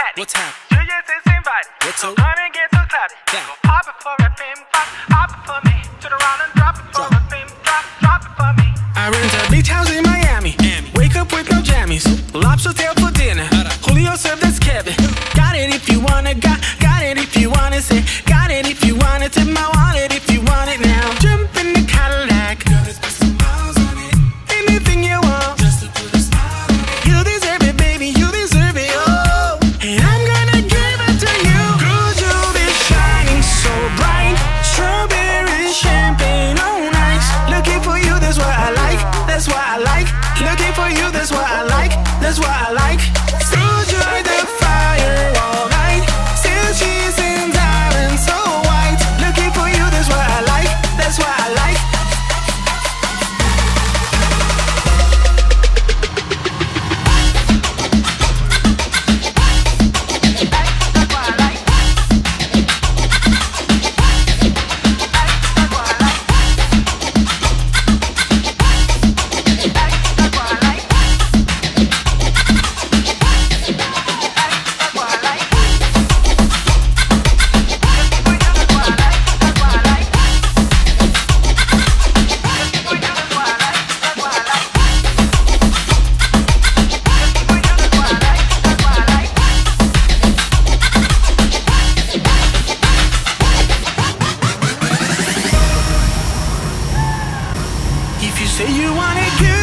happening? What's happening? Julius is invited. What's so up? come and get so cloudy. Yeah. Go pop it for a pin pop, pop it for me. Turn around and drop it for Drop. a pin drop, drop it for me. I rent a beach house in Miami. Miami. Wake up with no jammies. that's what I like, that's what I like. say you wanna do